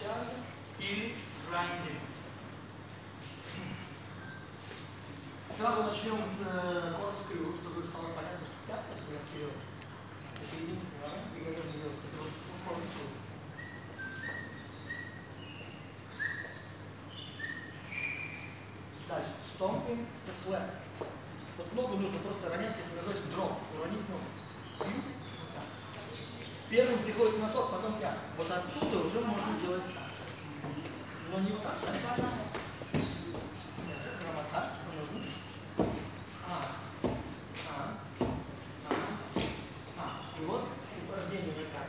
тяге или грайнде. Сразу начнем с э, корпуса крыльев, чтобы стало понятно, что пятка вперед. Это единственный момент, где должен делать это корпус Дальше. Stomping the flat. Вот ногу нужно просто ронять, если называется дроп. Уронить ногу. Первым приходит носок, потом пятка. Вот оттуда уже можно делать так. Но не. А, а, а, а. И вот так.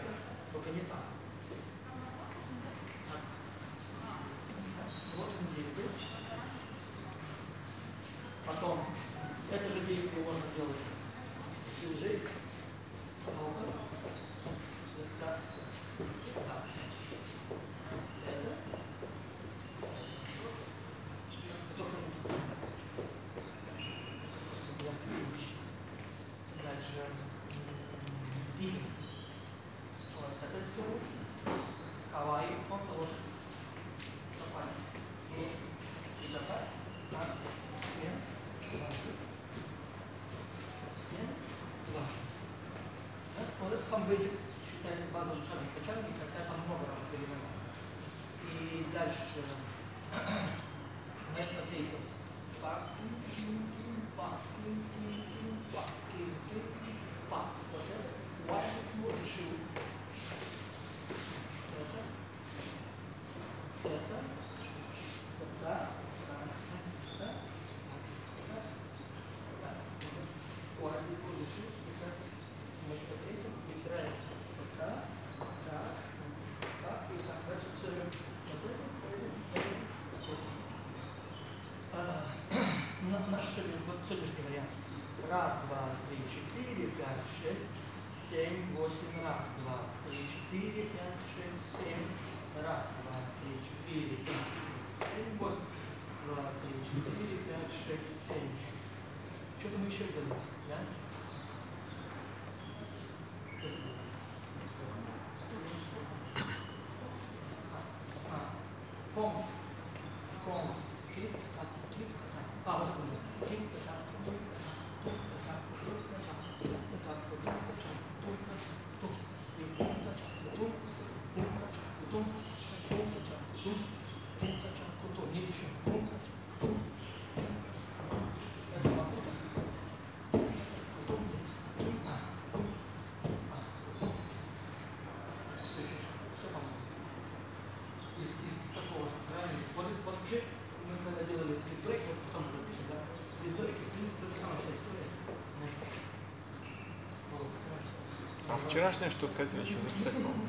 Потом это же действие можно делать если уже много. Это, так. Это. Только не так. Я ключ. Дальше. Дин. Вот это стул. Кавай. Вот ложь. Копай. Ложь. И копай. Так. Стен. Ложь. Стен. Ложь. Сам basic считается базовым шагом качания, хотя там много разных элементов. И дальше. Mashed potato. Пак, пак, пак, пак. Вот это. White wood shoe. Это. Это. Вот так. Так. Так. Так. Так. White wood shoe. Это. Mashed potato. Вытираем. Вот так. Так. Так. И так. Дальше все время. Вот это. Вот это. Вот это. А, на- Наш вот сегодняшний вариант. Раз, два, три, четыре, пять, шесть, семь, восемь. Раз, два, три, четыре, пять, шесть, семь. Раз, два, три, четыре, пять, шесть, семь, восемь. Два, три, четыре, пять, шесть, семь. Что-то мы еще делаем, да? А, Пом. Пом. Кик, так, кик, так. А, вот это будет. Кик, так, тук, так, тук, так, тук, так, тук, так, тук, так, тук, так, тук, и пум, так, тук, пум, так, тук, пум, Это это- мы когда делали твистбрейк, вот потом уже пишем, да, твистбрейк, в принципе, то же самая вся история. А вчерашнее что-то хотели еще записать, по-моему.